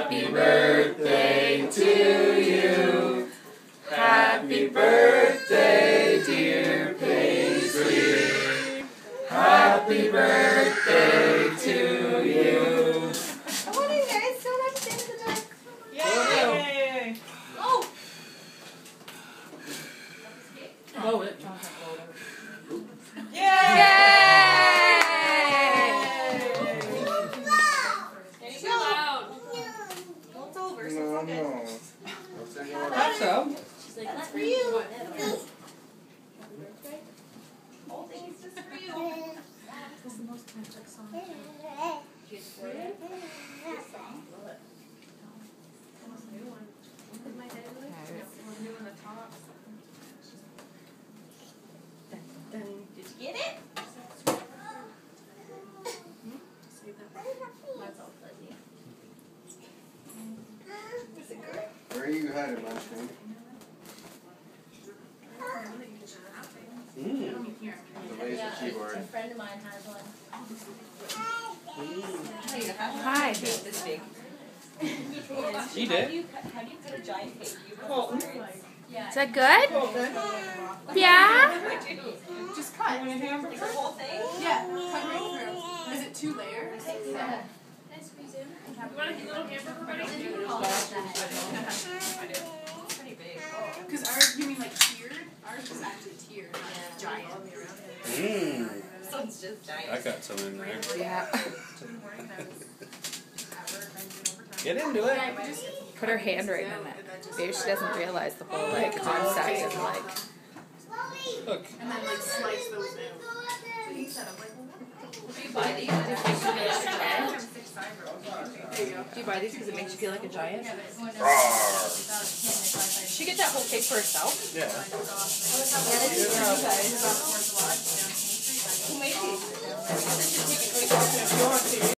Happy birthday to you. Happy birthday, dear Paisly. Happy birthday to you. I want you guys so much to the dark. Yay! Oh! Oh, it. No, it's no. Hope so. She's like, that's for you. Whole thing is just for you. What's the most perfect song? She's for it. This song. Almost a new one. In my head, like, we're doing the top. Dun, dun. Did you get it? Save that. That's all fuzzy. Is it good? Where are you hiding, Munchkin? Mm. The laser keyboard. A friend of mine has one. Hi. This big. She How do did. you cut, how do you cut a giant cake? You. Is that good? Yeah? Just cut. Like the whole thing? Yeah, cut right through. Is it two layers? Yeah. You want a little hamburger buddy? Pretty big. Because ours, you mean like tiered? Ours is actually tiered, not giant. Mm. This one's just I got some in there. Yeah. Get into it. Put her handwriting in it. Maybe she doesn't realize the whole like concept of like. Look. And then like slice those out. Do you buy these? There you go. Do you buy these because it makes you feel like a giant? Rawr. She get that whole cake for herself? Yeah. Who made these?